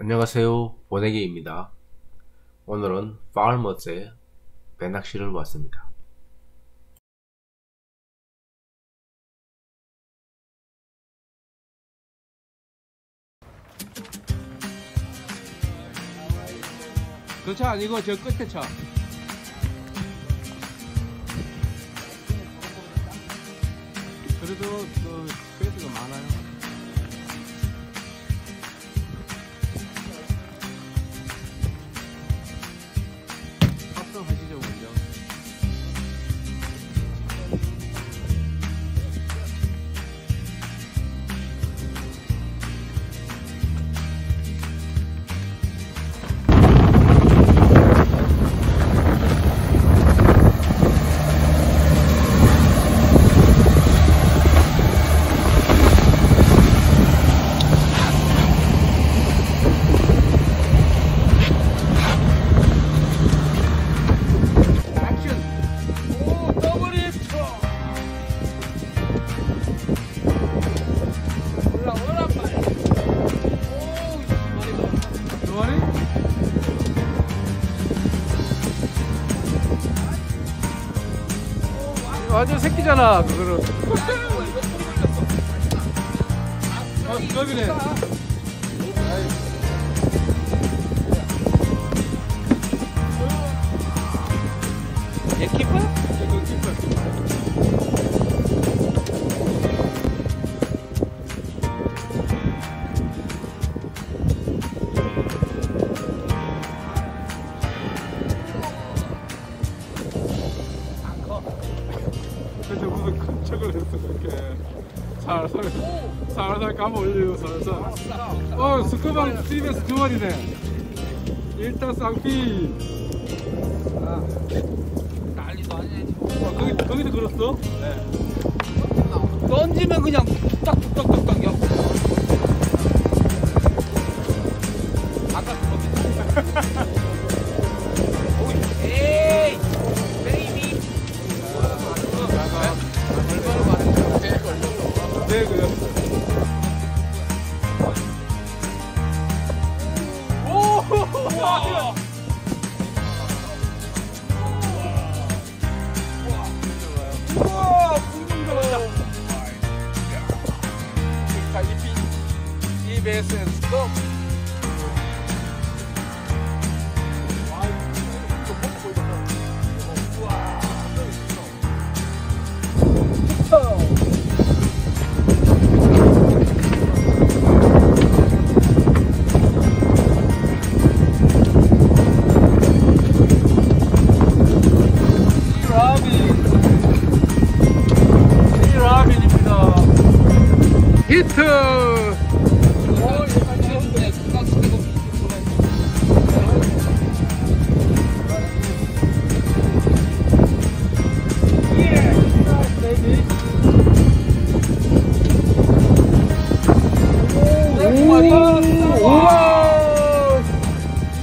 안녕하세요 원혜기입니다 오늘은 파울머스의 배낚시를 왔습니다 그 차 아니고 저 끝에 차. 그래도 그 스페이스가 많아요. 완전 새끼잖아, 그거는. 아, 그거네. 얘 근데 무슨 큰 척을 했어 그렇게 살살 살살 감아 올리고 살살. 어 스쿠방 TBS 두 마리네. 일단 쌍피. 난리도 아니네. 어, 거기, 거기도 걸었어? 던지면 그냥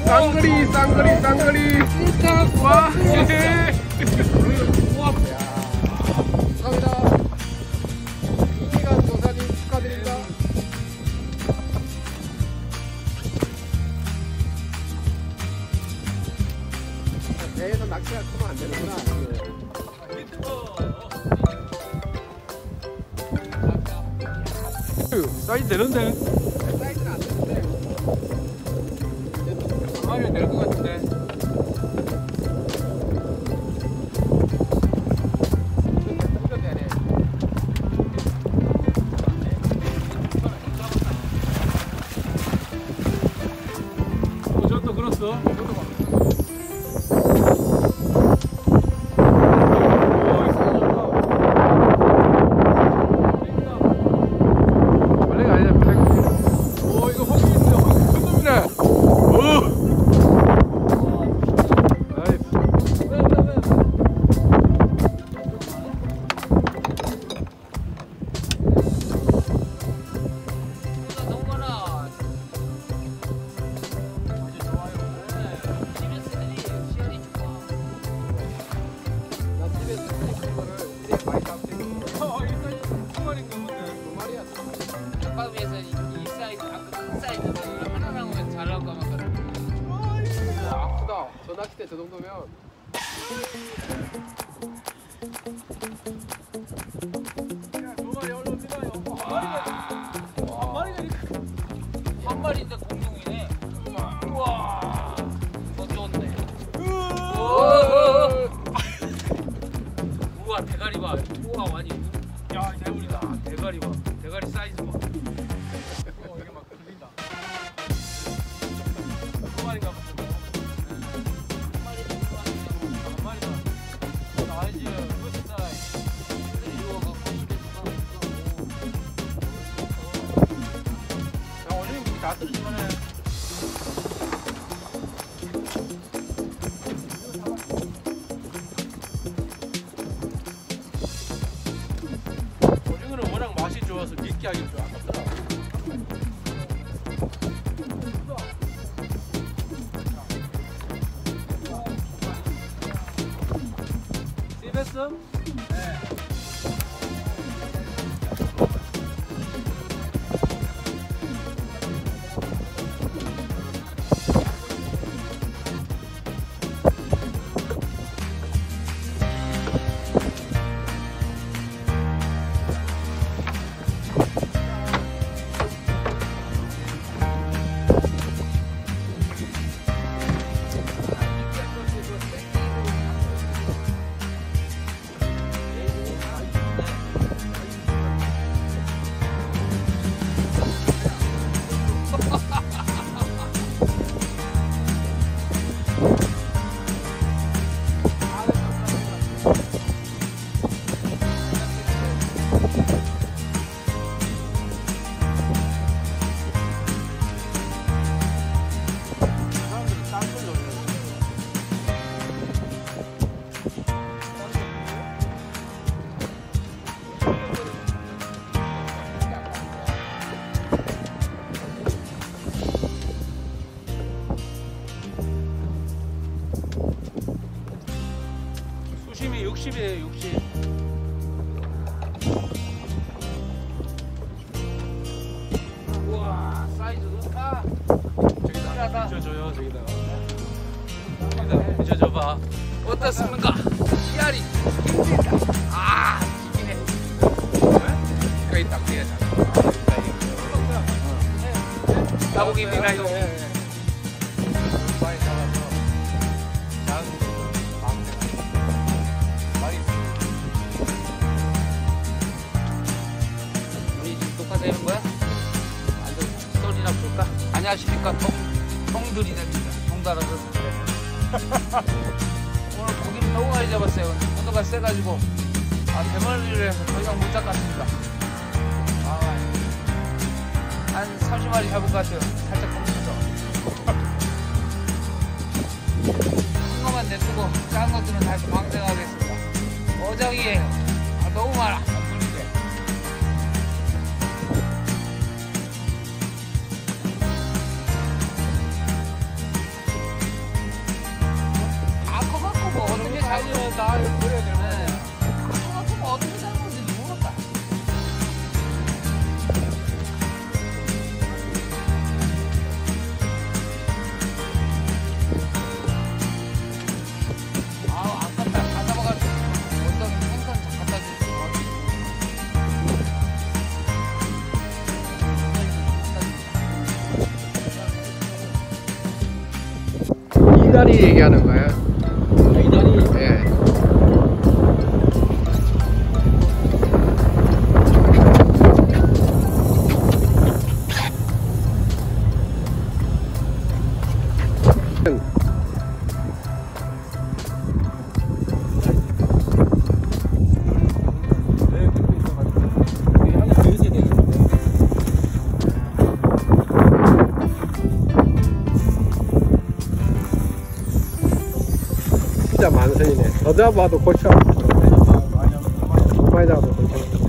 쌍거리 쌍거리 쌍거리 와 배에서 낚시가 크면 안 되는구나. 사이즈 되는데 사이즈는 안 되는데. 하면 될것 같은데 아까 위에서 이, 사이드 아까 큰 사이드로 하나 나오면 잘 나올 것 같거든 아프다. 전화기 때 저 정도면. 맛이 좋아서 느끼하기 좀 아깝더라. 씹었어? 저기다 비춰줘요, 저기다가. 저기다 비춰줘봐. 어떻습니까? 씨알이 힘들다. 아, 이기네. 거의 딱 뒤에 나고기입니다, 안녕하십니까? 통, 통들이 됩니다. 통 달아서. 오늘 고기를 너무 많이 잡았어요. 온도가 세가지고. 아 대머리를 이상 못 잡겠습니다. 아, 한 30마리 잡을 것 같아요. 살짝 꺾면서. 큰 것만 냅두고 작은 것들은 다시 방생하겠습니다. 어장이에요 이다리 얘기하는 거야. 진짜 만선이네. 더 잡아